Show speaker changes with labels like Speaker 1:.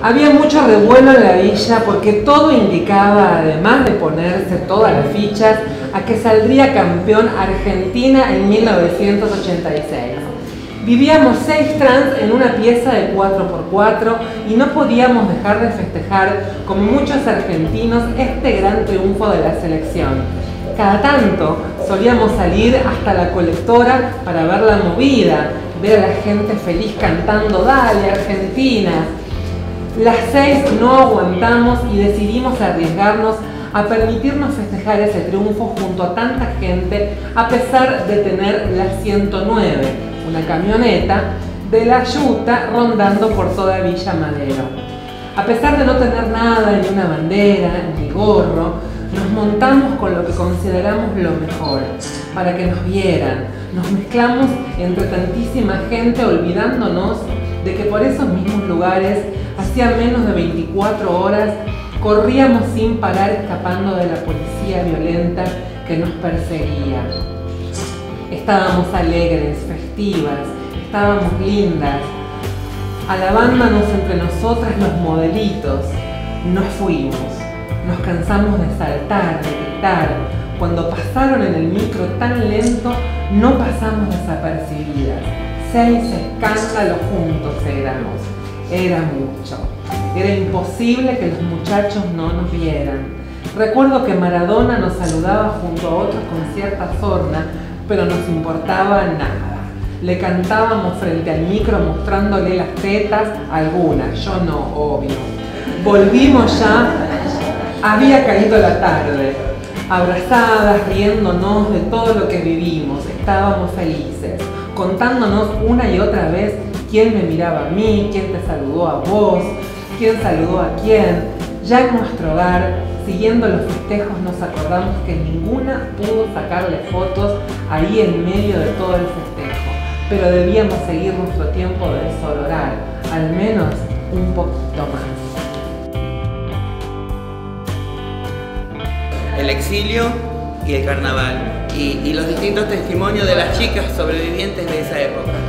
Speaker 1: Había mucho revuelo en la villa porque todo indicaba, además de ponerse todas las fichas, a que saldría campeón Argentina en 1986. Vivíamos seis trans en una pieza de 4x4 y no podíamos dejar de festejar, como muchos argentinos, este gran triunfo de la selección. Cada tanto solíamos salir hasta la colectora para ver la movida, ver a la gente feliz cantando Dale Argentina. Las seis no aguantamos y decidimos arriesgarnos a permitirnos festejar ese triunfo junto a tanta gente a pesar de tener la 109, una camioneta de la Yuta rondando por toda Villa Madero. A pesar de no tener nada, ni una bandera, ni gorro, nos montamos con lo que consideramos lo mejor, para que nos vieran. Nos mezclamos entre tantísima gente olvidándonos de que por esos mismos lugares, hacía menos de 24 horas, corríamos sin parar escapando de la policía violenta que nos perseguía. Estábamos alegres, festivas, estábamos lindas, alabándonos entre nosotras los modelitos. Nos fuimos, nos cansamos de saltar, de gritar. Cuando pasaron en el micro tan lento, no pasamos desapercibidas. Seis escándalos juntos éramos. Era mucho. Era imposible que los muchachos no nos vieran. Recuerdo que Maradona nos saludaba junto a otros con cierta sorna, pero nos importaba nada. Le cantábamos frente al micro mostrándole las tetas, algunas, yo no, obvio. Volvimos ya, había caído la tarde, abrazadas, riéndonos de todo lo que vivimos, estábamos felices, contándonos una y otra vez quién me miraba a mí, quién te saludó a vos, quién saludó a quién. Ya en nuestro hogar, siguiendo los festejos, nos acordamos que ninguna pudo sacarle fotos ahí en medio de todo el festejo, pero debíamos seguir nuestro tiempo de desolorar, al menos un poquito más.
Speaker 2: El exilio y el carnaval, y los distintos testimonios de las chicas sobrevivientes de esa época.